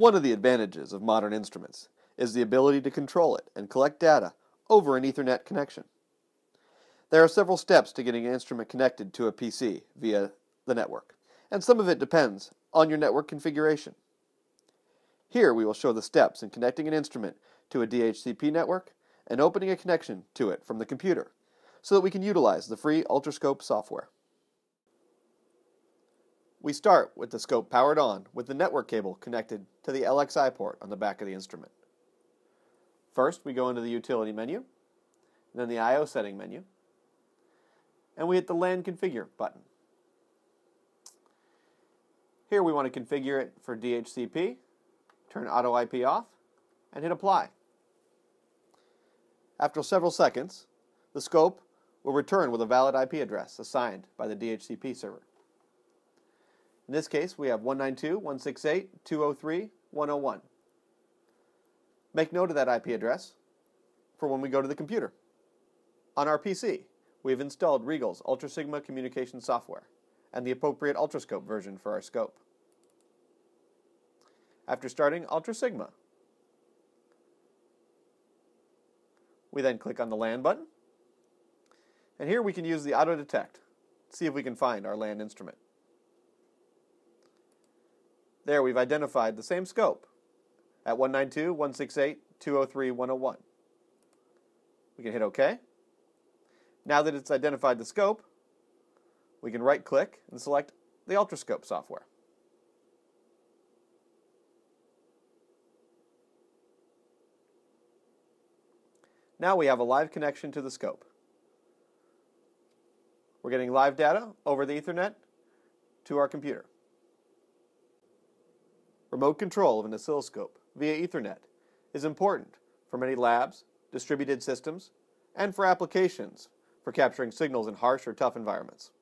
One of the advantages of modern instruments is the ability to control it and collect data over an Ethernet connection. There are several steps to getting an instrument connected to a PC via the network, and some of it depends on your network configuration. Here we will show the steps in connecting an instrument to a DHCP network and opening a connection to it from the computer so that we can utilize the free Ultrascope software. We start with the scope powered on with the network cable connected to the LXI port on the back of the instrument. First, we go into the utility menu, then the I.O. setting menu, and we hit the LAN configure button. Here we want to configure it for DHCP, turn auto IP off, and hit apply. After several seconds, the scope will return with a valid IP address assigned by the DHCP server. In this case, we have 192.168.203.101. Make note of that IP address for when we go to the computer. On our PC, we have installed Rigol's UltraSigma communication software and the appropriate Ultrascope version for our scope. After starting UltraSigma, we then click on the LAN button, and here we can use the auto detect, to see if we can find our LAN instrument. There we've identified the same scope at 192.168.203.101. We can hit OK. Now that it's identified the scope, we can right click and select the Ultrascope software. Now we have a live connection to the scope. We're getting live data over the Ethernet to our computer. Remote control of an oscilloscope via Ethernet is important for many labs, distributed systems, and for applications for capturing signals in harsh or tough environments.